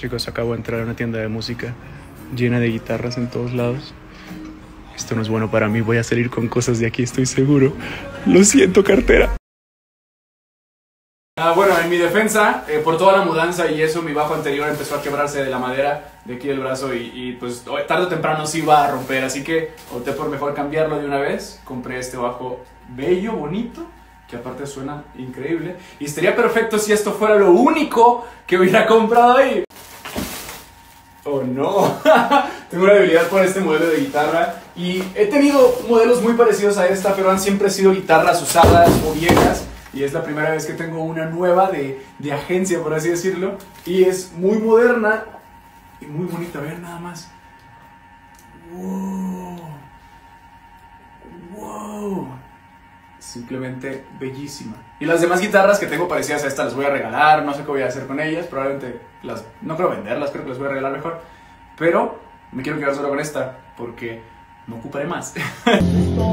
Chicos, acabo de entrar a una tienda de música llena de guitarras en todos lados. Esto no es bueno para mí, voy a salir con cosas de aquí, estoy seguro. Lo siento, cartera. Ah, bueno, en mi defensa, eh, por toda la mudanza y eso, mi bajo anterior empezó a quebrarse de la madera de aquí del brazo y, y, pues tarde o temprano sí iba a romper, así que opté por mejor cambiarlo de una vez. Compré este bajo bello, bonito, que aparte suena increíble. Y estaría perfecto si esto fuera lo único que hubiera comprado ahí. Oh no, tengo una debilidad por este modelo de guitarra y he tenido modelos muy parecidos a esta, pero han siempre sido guitarras usadas o viejas y es la primera vez que tengo una nueva de, de agencia, por así decirlo, y es muy moderna y muy bonita, vean nada más. Simplemente bellísima. Y las demás guitarras que tengo parecidas a esta las voy a regalar, no sé qué voy a hacer con ellas, probablemente las no creo venderlas, creo que las voy a regalar mejor, pero me quiero quedar solo con esta porque no ocuparé más.